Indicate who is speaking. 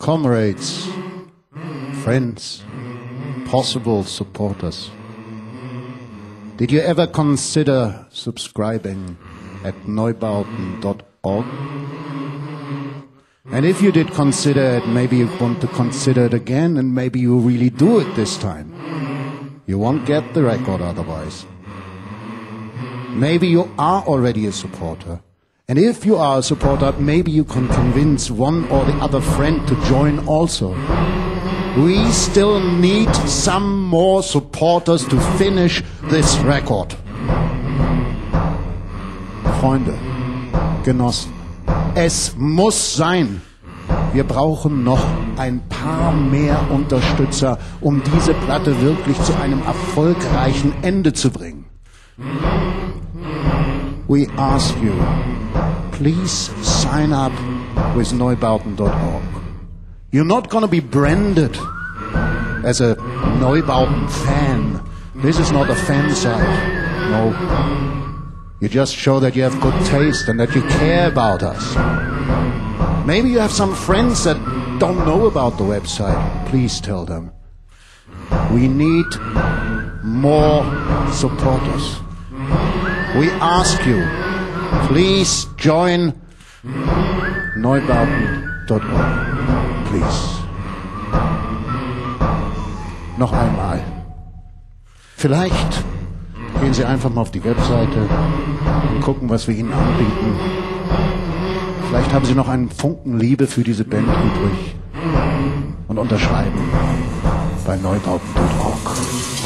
Speaker 1: comrades, friends, possible supporters. Did you ever consider subscribing at neubauten.org? And if you did consider it, maybe you want to consider it again, and maybe you really do it this time. You won't get the record otherwise. Maybe you are already a supporter. And if you are a supporter, maybe you can convince one or the other friend to join also. We still need some more supporters to finish this record. Freunde, Genossen, es muss sein. Wir brauchen noch ein paar mehr Unterstützer, um diese Platte wirklich zu einem erfolgreichen Ende zu bringen. We ask you, please sign up with neubauten.org. You're not going to be branded as a Neubauten fan. This is not a fan site. No. You just show that you have good taste and that you care about us. Maybe you have some friends that don't know about the website. Please tell them. We need more supporters. We ask you, please join neubauten.org. Please. Noch einmal. Vielleicht gehen Sie einfach mal auf die Webseite und gucken, was wir Ihnen anbieten. Vielleicht haben Sie noch einen Funken Liebe für diese Band übrig und unterschreiben bei neubauten.org.